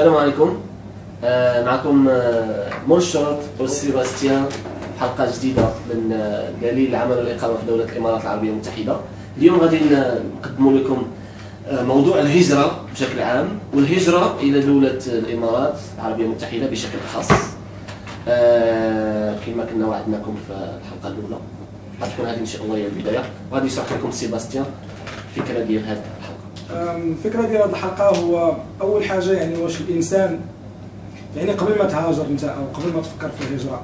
السلام عليكم. آه معكم آه الشرط سيباستيان حلقة جديدة من آه دليل العمل والاقامه في دولة الإمارات العربية المتحدة. اليوم غادي نقدم لكم موضوع الهجرة بشكل عام والهجرة إلى دولة الإمارات العربية المتحدة بشكل خاص. كما كنا وعدناكم في الحلقة الأولى. غادي تكون هذه إن شاء الله هي البداية. وغادي يشرح لكم سيباستيان الفكرة ديال الحلقة الفكرة ديال هذه الحلقة هو أول حاجة يعني واش الإنسان يعني قبل ما تهاجر أنت أو قبل ما تفكر في الهجرة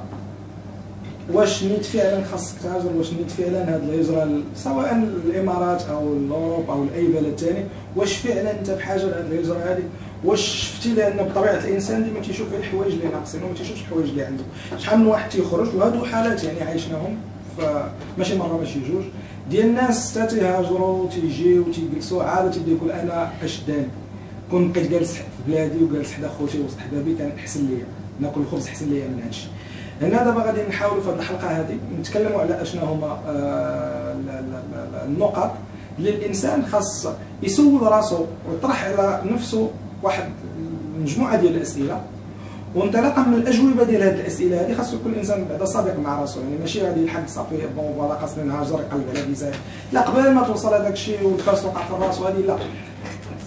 واش نيت فعلا خاصك تهاجر؟ واش نيت فعلا هذه الهجرة سواء الإمارات أو l'Europe أو لاي بلد ثاني واش فعلا أنت بحاجة لهذه الهجرة هذه واش شفتي لأن بطبيعة الإنسان ديما تيشوف غير الحوايج اللي ناقصين وما تيشوفش الحوايج اللي عنده. شحال من واحد تيخرج وهادو حالات يعني عايشناهم ماشي مرة ماشي جوج ديال الناس حتى تيهاجروا تيجيو تيجلسوا عاد تيبدا يقول أنا أش داني. كون بقيت جالس في بلادي وجالس حدا خوتي وسط حبابي كان احسن ليا. ناكل الخبز احسن ليا من هادشي. هنا دابا غادي نحاولوا في هذه الحلقة هذه نتكلموا على اشنا هما آه النقط اللي الإنسان خاص يسول راسو ويطرح على نفسه واحد مجموعة ديال الأسئلة. وانطلاقا من الأجوبة ديال هذه الأسئلة هذه خاصو يكون الانسان بعدا صادق مع راسو. يعني ماشي غادي يلحق صافي bon voilà خاصني نهاجر يقلب على فيزا لا قبل ما توصل هذاك الشيء والكاس وقع في الراس وهذه لا.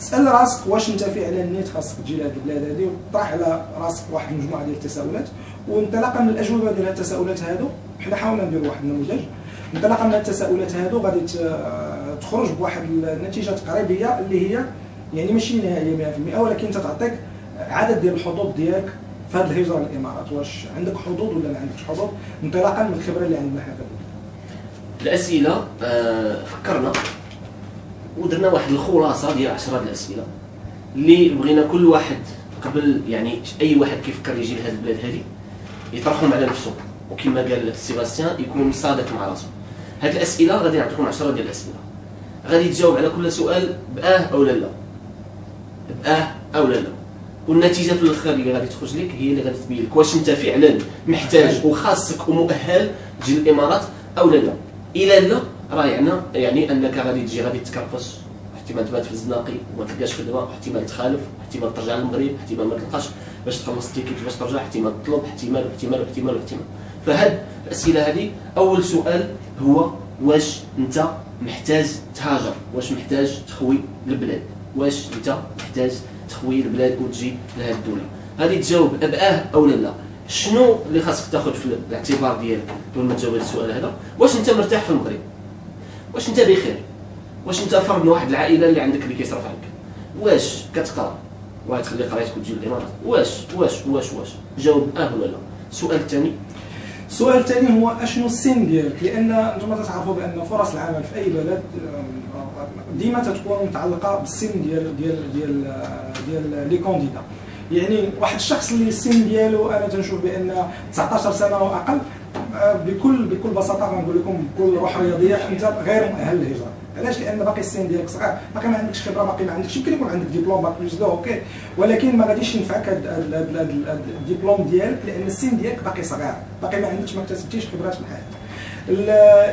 تسأل راسك واش انت فعلا نيت خاصك تجي لهذه البلاد هذه وتطرح على راسك واحد المجموعة ديال التساؤلات. وانطلاقا من الأجوبة ديال التساؤلات هادو حنا حاولنا نديروا واحد النموذج انطلاقا من التساؤلات هادو غادي تخرج بواحد النتيجة تقريبية اللي هي يعني ماشي نهائية 100% ولكن تعطيك عدد ديال الحظوظ ديالك في هذه الهجره للامارات واش عندك حظوظ ولا ما عندكش حظوظ انطلاقا من الخبره اللي عندنا حنا الأسئلة آه فكرنا ودرنا واحد الخلاصة ديال 10 الأسئلة اللي بغينا كل واحد قبل يعني أي واحد كيفكر يجي لهذه البلاد هذه يطرحهم على نفسه. وكما قال سيباستيان يكون صادق مع راسه. هذه الأسئلة غادي نعطيكم 10 ديال الأسئلة. غادي تجاوب على كل سؤال بأه أو لا لا. بأه أو لا لا. والنتيجة في الآخر اللي غادي تخرج لك هي اللي غادي تبين لك واش أنت فعلا محتاج وخاصك ومؤهل تجي للإمارات أو لا لا؟ إلى لا راه يعني يعني أنك غادي تجي غادي تكرفس احتمال تبات في الزناقي وما تلقاش خدمة احتمال تخالف احتمال ترجع للمغرب احتمال ما تلقاش باش تخلص التيكيت باش ترجع احتمال تطلب احتمال واحتمال واحتمال واحتمال فهاد الأسئلة هذه أول سؤال هو واش أنت محتاج تهاجر؟ واش محتاج تخوي البلاد؟ واش أنت محتاج تخوي البلاد وتجي لهذه الدولة. غادي تجاوب باه أو لا شنو اللي خاصك تاخذ في الاعتبار ديالك قبل ما تجاوب السؤال هذا؟ واش أنت مرتاح في المغرب؟ واش أنت بخير؟ واش أنت فرد من واحد العائلة اللي عندك اللي كيصرف عليك؟ واش كتقرأ؟ وغتخلي قرايتك وتجي للامارات واش؟ واش؟ واش؟ واش؟ جاوب أه ولا لا. السؤال الثاني السؤال الثاني هو أشنو السن ديالك؟ لأن أنتم تعرفوا بأن فرص العمل في أي بلد ديما تتكون متعلقة بالسن ديال ديال ديال ديال les candidats يعني واحد الشخص اللي السن ديالو أنا تنشوف بأن 19 سنة وأقل بكل بكل بساطة غنقول لكم بكل روح رياضية أنت غير مؤهل للهجرة. علاش؟ لأن باقي السن ديالك صغير باقي ما عندكش خبرة باقي ما عندكش. يمكن يكون عندك ديبلوم bac plus deux OK. ولكن ما غاديش ينفعك الدبلوم ديالك لأن السن ديالك باقي صغير باقي ما عندكش ما اكتسبتيش خبرات في الحياة.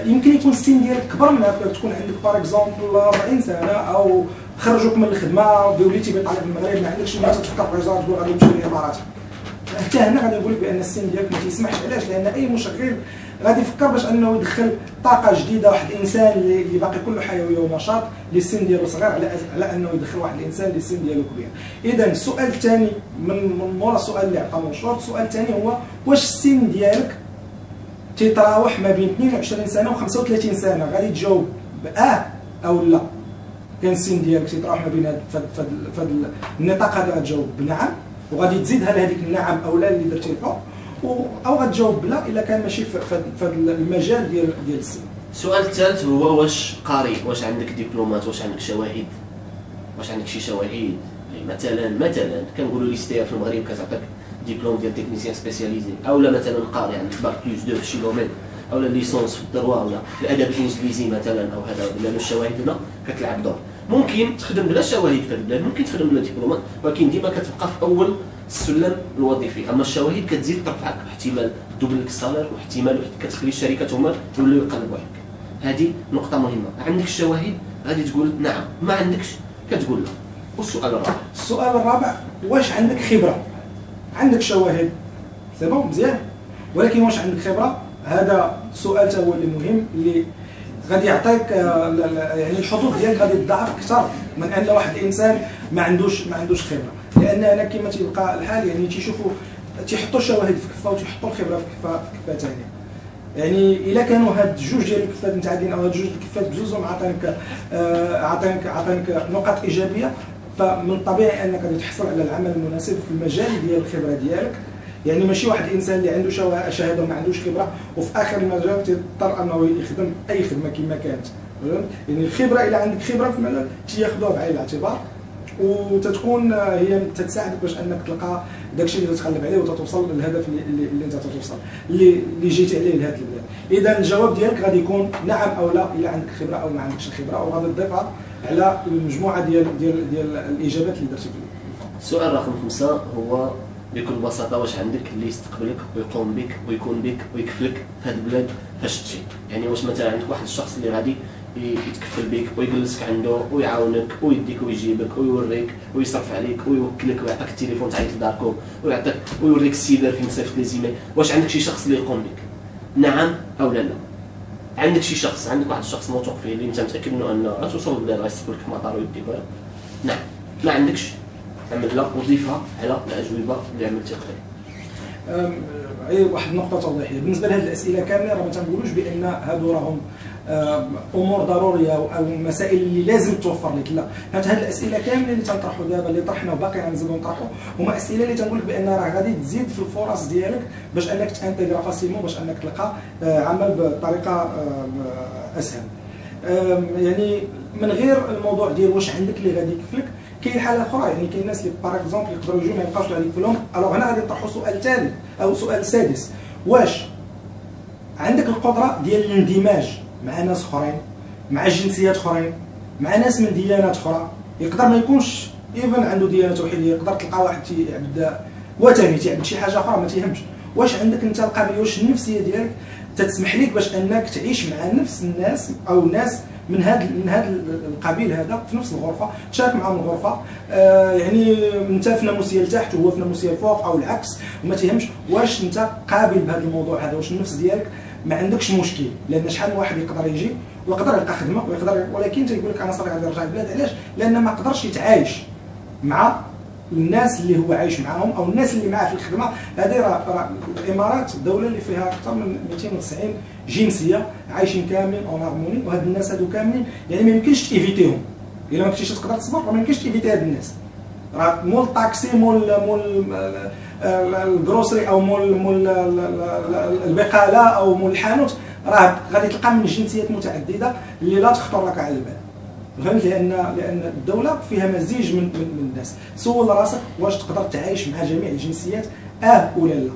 يمكن يكون السن ديالك كبر من هكا تكون عندك باغ اكزومبل 40 سنة أو خرجوك من الخدمة وليتي بطالب المغرب ما عندكش ما تفكر في تقول غادي نمشي للامارات حتى هنا غادي نقول لك بأن السن ديالك ما تيسمحش. علاش؟ لأن أي مشغل غادي يفكر باش أنه يدخل طاقة جديدة واحد الإنسان اللي باقي كله حيويه ونشاط اللي السن ديالو صغير على على أنه يدخل واحد الإنسان اللي السن ديالو كبير. إذا السؤال الثاني من مورا السؤال اللي عطانا الشرط السؤال الثاني هو واش السن ديالك تيتراوح ما بين 22 سنة و 35 سنة؟ غادي تجاوب باه أو لا. كان السن ديالك تيتراوح ما بين هاد النطاق هذا غتجاوب. بنعم. وغادي تزيد هل هذيك النعم أو لا اللي درتي الفوق أو غتجاوب بلا إلا كان ماشي في, في المجال ديال ديال السن. السؤال الثالث هو واش قاري؟ واش عندك دبلومات؟ واش عندك شواهد؟ واش عندك شي شواهد؟ مثلا مثلا كنقولوا L'ISTA في المغرب كتعطيك ديبلوم ديال technicien spécialisé. أو لا مثلا قاري عندك bac plus deux في شي domaine أو licence في ال droit ولا الأدب الإنجليزي مثلا أو هذا لأن الشواهد هنا كتلعب دور. ممكن تخدم بلا شواهد في البلاد ممكن تخدم بلا دبلومات ولكن ديما كتبقى في أول السلم الوظيفي. أما الشواهد كتزيد ترفعك احتمال double لك ال salaire واحتمال كتخلي الشركات هما يوليو يقلبوا عليك هذه نقطة مهمة. عندك الشواهد غادي تقول نعم. ما عندكش؟ كتقول لا. والسؤال الرابع. السؤال الرابع واش عندك خبرة؟ عندك شواهد. سي بون مزيان. ولكن واش عندك خبرة؟ هذا سؤال هو اللي مهم اللي غادي يعطيك آه، يعني الحظوظ ديالك غادي تضاعف أكثر من أن واحد الانسان ما عندوش ما عندوش خبرة. لأن أنا كما تيبقى الحال يعني تيشوفوا تيحطوا الشواهد في كفة وتيحطوا الخبرة في كفه في كفة ثانية يعني إلا كانوا هاد جوج ديال الكفات متعادلين أو هاد جوج الكفات بجوجهم عطانك آه، عطانك عطانك نقاط إيجابية فمن الطبيعي أنك غادي تحصل على العمل المناسب في المجال ديال الخبرة ديالك. يعني ماشي واحد الانسان اللي عنده شهادة وما عندوش خبرة وفي آخر المجال تضطر أنه يخدم أي خدمة كما كانت؟ يعني الخبرة إلا عندك خبرة في المجال تياخذوها بعين الاعتبار وتتكون آه، هي تتساعدك باش أنك تلقى داكشي اللي تتغلب عليه وتتوصل للهدف اللي, اللي, أنت تتوصل اللي اللي جيتي عليه لهذا البلاد. إذا الجواب ديالك غادي يكون نعم أو لا إلا عندك خبرة أو ما عندكش خبرة وغادي تضيفها على المجموعة ديال ديال ديال الإجابات اللي درتي في السؤال رقم خمسة هو بكل بساطة واش عندك اللي يستقبلك ويقوم بك ويكون بك ويكفلك في هذه البلاد فاش تجي؟ يعني واش مثلا عندك واحد الشخص اللي غادي يتكفل بك ويجلسك عنده ويعاونك ويديك ويجيبك ويوريك ويصرف عليك ويوكلك ويعطيك التليفون تعيط لداركم ويعطيك ويوريك السيدر فين صيفط لي زيميل. واش عندك شي شخص اللي يقوم بك؟ نعم أو لا لا. عندك شي شخص عندك واحد الشخص موثوق فيه اللي انت متأكد انه أنه غتوصل للبلاد غيستقبلك في المطار ويديك نعم. ما عندكش؟ عمل لا وضيفها على الأجوبة اللي عملتي قبل هي واحد النقطة توضيحية. بالنسبة لهذه الأسئلة كاملة راه ما تنقولوش بأن هادو راهم ضرورية أو أو مسائل اللي لازم توفر لك. لا. حيت هاد الأسئلة كاملة اللي تنطرحوا دابا اللي طرحنا وباقي غنزيدو نطرحوا هما أسئلة اللي تنقول لك بأن راه غادي تزيد في الفرص ديالك باش أنك ت intégra facilement باش أنك تلقى آه، عمل بطريقة آم، أسهل. أم، يعني من غير الموضوع ديال واش عندك اللي غادي يكفلك كاين حالة أخرى يعني كاين ناس اللي par exemple يقدروا يجوا ما يبقاوش غادي يكفلهم alors هنا غادي نطرحوا سؤال ثالث أو سؤال سادس. واش عندك القدرة ديال الاندماج مع ناس أخرين مع جنسيات أخرين مع ناس من ديانات أخرى؟ يقدر ما يكونش ايفن عنده ديانة توحيدية يقدر تلقى واحد تيعبد وثني تيعبد شي حاجة أخرى ما تيهمش. واش عندك أنت القابلية؟ واش النفسية ديالك تتسمح لك باش أنك تعيش مع نفس الناس أو ناس من هذا من هذا القبيل هذا في نفس الغرفة تشارك معهم الغرفة. آه يعني انت في ناموسيه لتحت وهو في ناموسيه لفوق أو العكس وما تيهمش واش انت قابل بهذا الموضوع هذا واش النفس ديالك ما عندكش مشكل لأن شحال من واحد يقدر يجي ويقدر يلقى خدمة ويقدر ولكن تيقول لك أنا صافي غادي نرجع البلاد علاش؟ لأن ما قدرش يتعايش مع الناس اللي هو عايش معاهم أو الناس اللي معاه في الخدمة هذه راه الامارات الدولة اللي فيها أكثر من 290 جنسية عايشين كاملين en harmonie وهاد الناس هادو كاملين يعني ما يمكنش ت éviter هم إلا ما كنتيش تقدر تصبر ما يمكنش ت éviter هاد الناس. راه مول الطاكسي مول مول ال grocery أو مول مول البقالة أو مول الحانوت راه غادي تلقى من جنسيات متعددة اللي لا تخطر لك على البال. فهمت لأن لأن الدولة فيها مزيج من من, من الناس. سول راسك واش تقدر تعيش مع جميع الجنسيات آه ولا لا.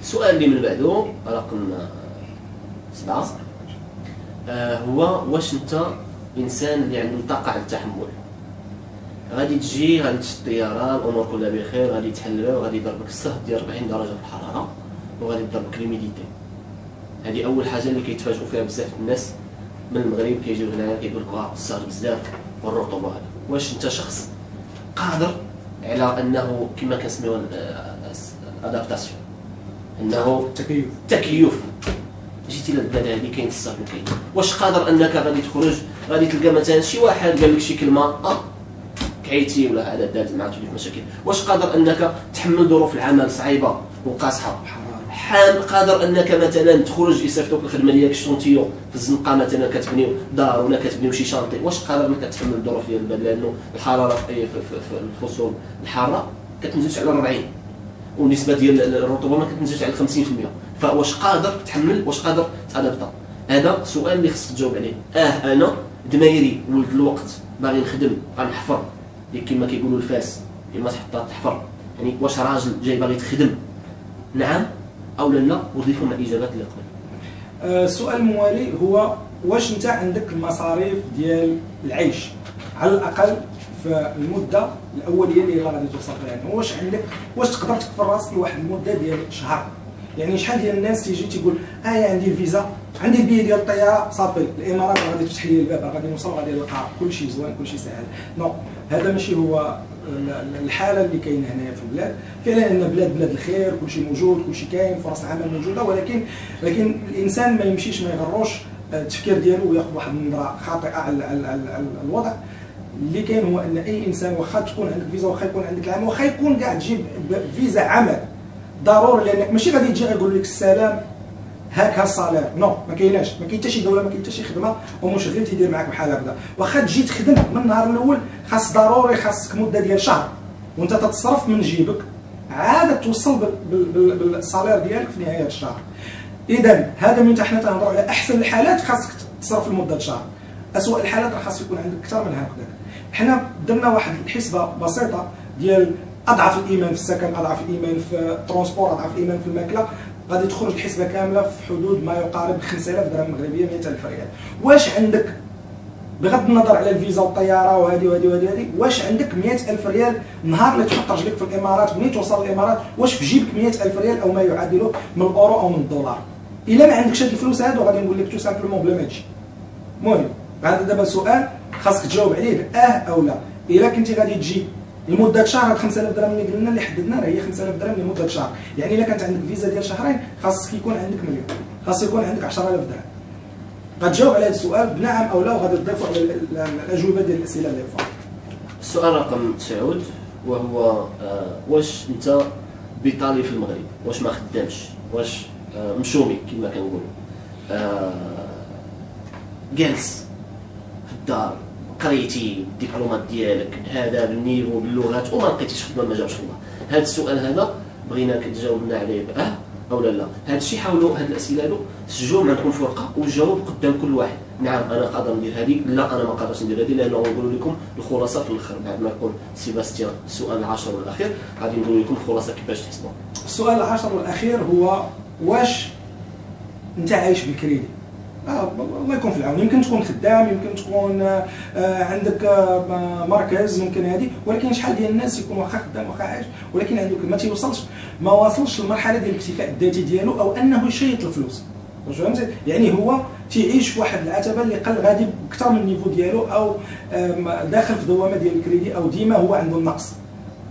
السؤال اللي من بعده رقم سبعة. آه هو واش أنت إنسان اللي عنده طاقة على التحمل؟ غادي تجي غادي تشد الطيارة الأمور كلها بخير غادي تحلل وغادي يضربك الصهد ديال 40 درجة في الحرارة وغادي يضربك ليميديتي. هذه أول حاجة اللي كيتفاجئوا فيها بزاف الناس. من المغرب كيجيو هنايا كيقول لك آه الصهد بزاف والرطوبه هذا واش انت شخص قادر على انه كما كنسميوها L'adaptation انه التكيف تكيف. جيتي للبلاد هذه كاين الصهد كاين واش قادر انك غادي تخرج غادي تلقى مثلا شي واحد قال لك شي كلمة آه كعيتي ولا هذا دارت معاه تولي في مشاكل. واش قادر انك تحمل ظروف العمل صعيبة وقاصحة؟ حام قادر أنك مثلا تخرج يصيفطوك الخدمة ديالك ال chantier في الزنقة مثلا كتبنيو دار ولا كتبنيو شي chantier واش قادر انك تحمل الظروف ديال البلد؟ لأنه الحرارة في, في, الفصول الحارة كتنزلش على 40 والنسبة ديال الرطوبة ما كتنزلش على 50% فواش قادر تحمل؟ واش قادر تادابتا هذا سؤال اللي خصك تجاوب عليه. آه أنا دمايري ولد الوقت باغي نخدم غنحفر كما كيقولوا الفاس كما تحط تحفر. يعني واش راجل جاي باغي تخدم؟ نعم. أو لا الاجابات اللي قبل آه، السؤال الموالي هو واش أنت عندك المصاريف ديال العيش؟ على الأقل في المدة الأولية اللي غادي توصل فيها. يعني واش عندك واش تقدر تكفل راسك لواحد المدة ديال شهر؟ يعني شحال ديال الناس تيجي تيقول آه عندي الفيزا عندي البي ديال الطيارة صافي الإمارات غادي تفتح لي الباب غادي نوصل غادي نلقى كلشي زوين كلشي ساهل. non هذا ماشي هو الحالة اللي كاينة هنايا في البلاد. فعلا إن البلاد بلاد الخير كلشي موجود كلشي كاين فرص عمل موجودة ولكن لكن الإنسان ما يمشيش ما يغروش آه، التفكير ديالو وياخذ واحد النظرة خاطئة على الوضع. اللي كاين هو إن أي إنسان واخا تكون عندك فيزا واخا يكون عندك العمل واخا يكون كاع تجيب فيزا عمل ضروري لأنك ماشي غادي تجي يقول لك السلام هاك ها ال salaire non ما كايناش. ما كاين حتى شي دولة ما كاين حتى شي خدمة. ومشغل تيدير معاك بحال هكذا. واخا تجي تخدم من النهار الأول خاص ضروري خاصك مدة ديال شهر. وأنت تتصرف من جيبك. عاد توصل بال salaire ديالك في نهاية الشهر. اذا هذا من حنا تنهضروا على أحسن الحالات خاصك تصرف لمدة شهر. اسوء الحالات راه خاص يكون عندك أكثر من هكذا. حنا درنا واحد الحسبة بسيطة ديال أضعف الإيمان في السكن أضعف الإيمان في ال transport أضعف الإيمان في الماكلة. غادي تخرج الحسبه كاملة في حدود ما يقارب 5000 درهم مغربية 100000 ريال. واش عندك؟ بغض النظر على الفيزا والطيارة وهذه وهذه وهذه واش عندك 100000 ريال نهار اللي تحط رجلك في الإمارات منين توصل الإمارات؟ واش في جيبك 100000 ريال أو ما يعادله من الأورو أو من الدولار؟ إلا ما عندكش هاد الفلوس هادو غادي نقول لك tout simplement بلا ما تجي. المهم هذا دابا سؤال خاصك تجاوب عليه آه أو لا. إلا كنتي غادي تجي لمدة شهر هاد 5000 درهم اللي قلنا اللي حددنا راه هي 5000 درهم لمدة شهر. يعني إلا كانت عندك فيزا ديال شهرين خاصك يكون عندك مليون. خاص يكون عندك 10000 درهم. غتجاوب على هذا السؤال بنعم أو لا وغادي تضيفوا على الأجوبة ديال الأسئلة اللي فوق السؤال رقم 9 وهو آه واش أنت بيطالي في المغرب؟ واش ما خدامش؟ واش آه مشومي كما كنقولوا؟ آه جالس في الدار. قريتي الدبلومات ديالك هذا بالنيفو باللغات وما لقيتيش خدمة ما جاوش الله هذا السؤال هذا بغيناك تجاوبنا عليه بأه أو لا لا. هذا الشيء حاولوا هذه الأسئلة له سجلوهم عندكم في ورقه وجاوب قدام كل واحد. نعم أنا قادر ندير هذه لا أنا ما قادرش ندير هذه لأنه نقول لكم الخلاصة في الآخر. بعد ما يقول سيباستيان السؤال العاشر والاخير غادي نقول لكم الخلاصة كيفاش تحسبوا السؤال العاشر والاخير هو واش أنت عايش بالكريدي آه الله يكون في العون. يمكن تكون خدام يمكن تكون آه عندك آه مركز يمكن هذه. ولكن شحال ديال الناس يكون واخا خدام واخا عايش ولكن عنده ما تيوصلش ما واصلش للمرحلة ديال الاكتفاء الذاتي ديالو أو أنه يشيط الفلوس فهمت يعني هو تيعيش في واحد العتبة اللي قل غادي أكثر من النيفو ديالو أو داخل في دوامة ديال الكريدي أو ديما هو عنده النقص.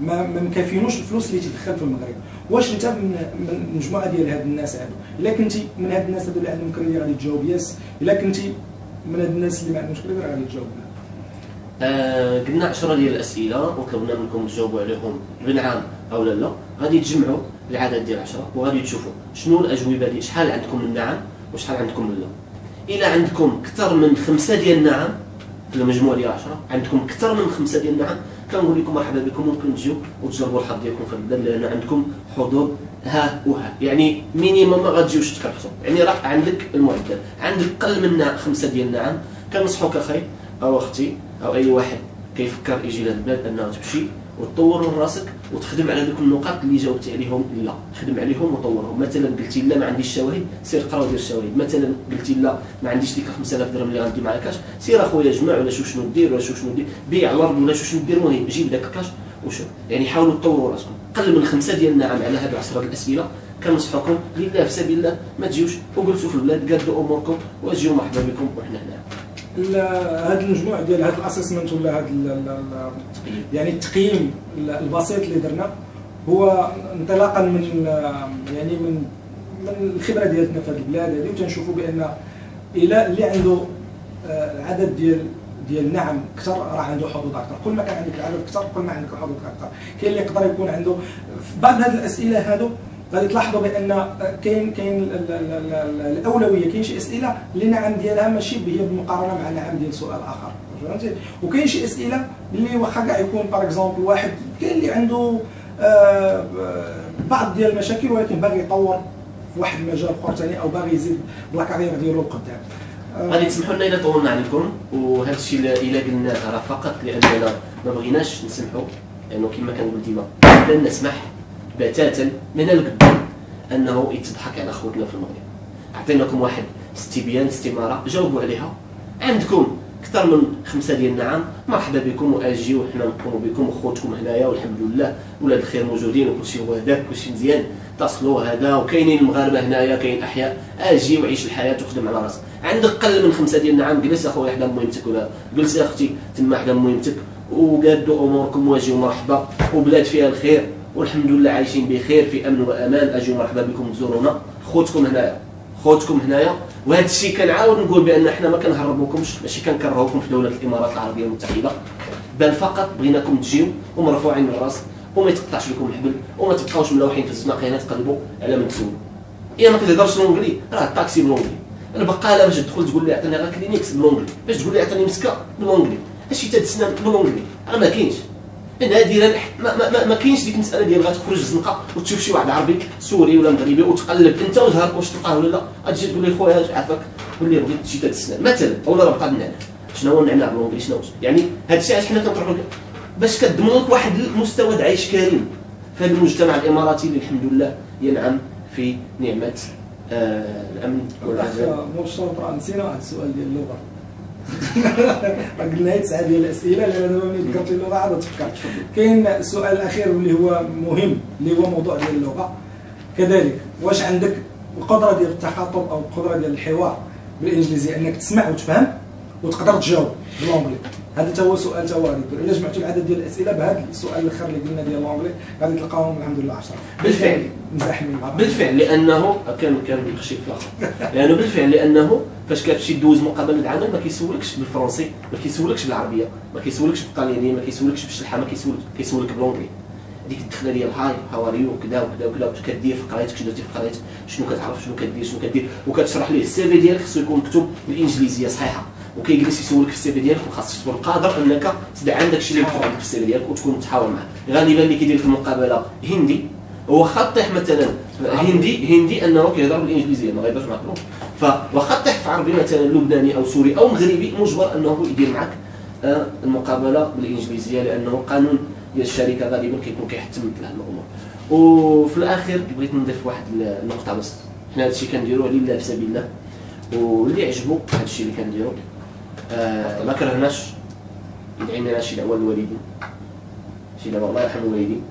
ما مكافينوش الفلوس اللي تيدخل في المغرب. واش انت من من مجموعة ديال هاد الناس هادو؟ إلا كنتي من هاد الناس هادو اللي عندهم كريدي غادي تجاوب yes إلا كنتي من هاد الناس اللي ما عندهمش كريدي غادي تجاوب لا آه قلنا 10 ديال الأسئلة وطلبنا منكم تجاوبوا عليهم بنعم أو لا لا. غادي تجمعوا العدد ديال 10 وغادي تشوفوا شنو الأجوبة ديال شحال عندكم من نعم وشحال عندكم من لا. إلا عندكم أكثر من خمسة ديال النعم في المجموع ديال 10 عندكم أكثر من خمسة ديال النعم كنقول لكم مرحبا بكم ممكن تجيو وتجربوا الحظ ديالكم في البلاد لأن عندكم حضور ها وها. يعني minimum ما غاتجيوش تكرفسوا يعني راه عندك المعدل. عندك قل من خمسة ديال النعم. كنصحوك أخي أو أختي أو أي واحد كيفكر يجي لهذا البلاد انه تمشي وتطور من راسك. وتخدم على ذوك النقاط اللي جاوبتي عليهم لا خدم عليهم وطورهم. مثلا قلتي لا ما عنديش الشواهد سير قرا ودير الشواهد مثلا قلتي لا ما عنديش ديك 5000 درهم اللي غتدي معاك. كاش سير اخويا جمع ولا شوف شنو دير ولا شوف شنو دير. بيع الأرض ولا شوف شنو دير المهم جيب داك الكاش وشوف. يعني حاولوا تطوروا راسكم. قل من خمسة ديال النعم على هذه العشرة الأسئلة. كنصحكم لله في سبيل الله ما تجيوش. وجلسوا في البلاد قادوا أموركم وجيو مرحبا بكم وحنا هنا هذا المجموع ديال هذا ال assessment ولا هذا يعني التقييم البسيط اللي درنا هو انطلاقا من يعني من من الخبرة ديالنا في هذه البلاد هذه وتنشوفوا بأن إلى اللي عنده العدد ديال ديال النعم أكثر راه عنده حظوظ أكثر. كل ما كان عندك العدد أكثر كل ما عندك حظوظ أكثر. كاين اللي يقدر يكون عنده بعض هذه الأسئلة هذو غادي تلاحظوا بأن كاين كاين الأولوية كاين شي أسئلة اللي نعم ديالها ماشي هي بالمقارنة مع نعم ديال سؤال آخر. فهمتي؟ وكاين شي أسئلة اللي واخا كاع يكون par exemple واحد كاين اللي عنده آه بعض ديال المشاكل ولكن باغي يطور في واحد المجال آخر ثاني أو باغي يزيد بلاكارير ديالو لقدام. غادي تسمحوا لنا إلا طولنا عليكم وهذا الشيء إلا قلناه راه فقط لأننا ما بغيناش نسمحوا لأنه كما كنقول ديما لن نسمح بتاتا من القدام أنه يتضحك على خوتنا في المغرب. اعطيناكم واحد استبيان استماره جاوبوا عليها. عندكم أكثر من خمسة ديال النعم مرحبا بكم واجيو وحنا نقوموا بكم وخوتكم هنايا والحمد لله. ولاد الخير موجودين وكلشي هو هذاك كلشي مزيان. تصلوا هذا وكاينين المغاربة هنايا كاين أحياء. أجي وعيش الحياة وخدم على راسك عندك قل من خمسة ديال النعم جلس أخويا حدا مهمتك ولا؟ جلس أختي تما حدا مهمتك. وقادوا أموركم واجيو مرحبا. وبلاد فيها الخير. والحمد لله عايشين بخير في أمن وأمان. اجيو مرحبا بكم تزورونا خوتكم هنايا خوتكم هنايا. وهذا الشيء كنعاود نقول بأن حنا ما كنهربوكمش ماشي كنكرهوكم في دولة الإمارات العربية المتحدة. بل فقط بغيناكم تجيو ومرفوعين من الرأس وما يتقطعش لكم الحبل وما تبقاوش ملوحين في الزناقه هنا تقلبوا على من تسولوا يا ما كتهضرش l'anglais راه الطاكسي ب l'anglais البقالة باش تدخل تقول لي عطيني غير كلينيكس ب l'anglais باش تقول لي عطيني مسكة ب l'anglais تاع السنان ب l'anglais راه ما كاينش. نادرا ما, ما, ما, ما كاينش ديك المسألة ديال غتخرج الزنقه وتشوف شي واحد عربي سوري ولا مغربي وتقلب أنت وزهر واش تلقاه ولا لا. غتجي تقول لي خويا عافاك لي بغيت شي تاع السنان مثلا ولا راه بقى النعناع شنو هو النعناع بلونجلي شنو يعني هذا الشيء علاش حنا كنطرحوا باش كتضمن لك واحد المستوى د عيش كريم. في هذا المجتمع الإماراتي اللي الحمد لله ينعم في نعمة آه الأمن راه نسينا واحد السؤال ديال اللغة. قلنا تسعه ديال الأسئلة لأن دابا ملي ذكرت اللغة عاد تفكرت كاين السؤال الاخير واللي هو مهم اللي هو موضوع ديال اللغة. كذلك واش عندك القدرة ديال التخاطب أو القدرة ديال الحوار بالانجليزيه أنك تسمع وتفهم وتقدر تجاوب ب l'anglais هذا هو سؤال تا هو إلا جمعتوا العدد ديال الأسئلة بهذا السؤال الأخر اللي قلنا ديال l'anglais غادي تلقاهم الحمد لله 10 بالفعل. مزاحمين بالفعل. لأنه كان كان في الأخر. لأنه بالفعل لأنه فاش كتمشي دوز مقابلة العمل ما كيسولكش بالفرنسي ما كيسولكش بالعربية ما كيسولكش بالطاليانيه ما كيسولكش بالشلحه ما كيسولك كيسولك ب l'anglais ديك الدخلة ديال hi how are you وكذا وكذا وكذا واش كدير في قرايتك شنو درتي في قرايتك شنو كتعرف شنو كدير شنو كدير. وكتشرح ليه ال CV ديالك خصو يكون مكتوب بالإنجليزية صحيحة. وكيجلس يسولك في ال CV ديالك وخاصك تكون قادر انك تدعم الشيء اللي مكتوب في ال CV ديالك وتكون متحاور معاه. غالبا اللي كيدير في المقابلة هندي. واخا طيح مثلا هندي هندي أنه كيهضر بالإنجليزية ما غيهضرش معك فواخا طيح في عربي مثلا لبناني أو سوري أو مغربي مجبر أنه يدير معك آه، المقابلة بالإنجليزية لأنه قانون ديال الشركة غالبا كيكون كيحتم مثل الأمور. وفي الاخير بغيت نضيف واحد النقطه بس حنا هذا الشيء كنديروه لله في سبيل الله واللي عجبو هذا الشيء اللي كنديرو. آه ما كرهناش يدعي لنا شي دعوه للوالدين شي دعوه الله يرحم الوالدين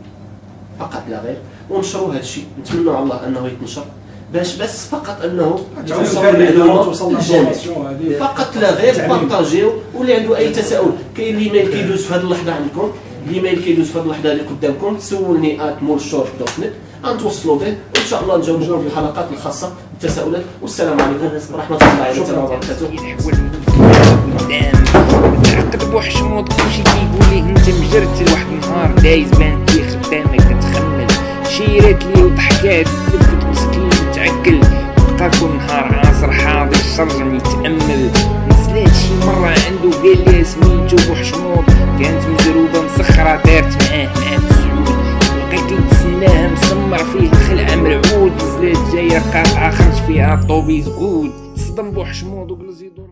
فقط لا غير. ونشروا هذا الشيء. نتمنوا على الله أنه يتنشر. باش بس فقط أنه توصل المعلومات فقط لا غير. بارطاجيو. واللي عنده أي تساؤل. كاين الإيميل كيدوز في هذه اللحظة عندكم. الإيميل كيدوز في هذه اللحظة اللي قدامكم. سولني ات مورشورت دوت نت غنتوصلوا به. وإن شاء الله نجاوبكم في الحلقات الخاصة بالتساؤلات والسلام عليكم. ورحمة الله وبركاته. تعقد بوحشموط كلشي كيقول ليه أنت مجرت لواحد النهار دايز بان فيه خدامك كتخمل. شيرات لي وضحكات لفت مسكين تعقل. بقى كل نهار عاصر حاضر شرجم يتأمل. نزلات شي مرة عنده قال لي سميتو بوحشموط كانت مزروبة مسخرة دارت معاه مع السعود لقيت تسناها مسمر فيه الخلعة مرعود. نزلات جاية قاطعة خرج فيها طوبيز قود تصدم بوحشموط وجلس يدور